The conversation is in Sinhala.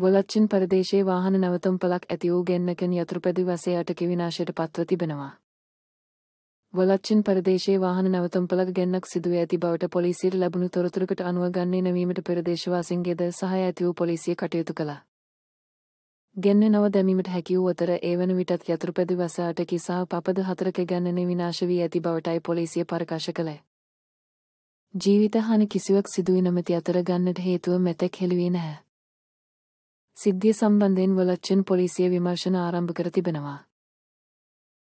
වලච්චින් පරදේශයේ වාහන නැවතුම්පලක් ඇති වූ ගෙන්නකෙන් යතුරුපැදි වසේ අටක විනාශයට පත්ව තිබෙනවා. වලච්චින් පරදේශයේ වාහන නැවතුම්පලක ගෙන්නක් සිදුව ඇති බවට පොලිසියට ලැබුණු තොරතුරකට අනුව ගන්නේ නැවීමට පෙරදේශවාසින්ගේද සහය ඇති වූ පොලිසිය කටයුතු කළා. ගෙන්න නව දැමීමට හැකි වූ අතර ඒ වන විටත් යතුරුපැදි වස අටකි සහ පපද හතරක ගැන්නනේ විනාශ වී ඇති බවටයි පොලිසිය ප්‍රකාශ කළේ. ජීවිත හානි කිසිවක් සිදුවී නොමැති අතර ගන්නට හේතුව මෙතෙක් හෙළිවී නැහැ. සිද්ධිය සම්බන්ධයෙන් වලච්චන් පොලිසිය විමර්ශන ආරම්භ කර තිබෙනවා.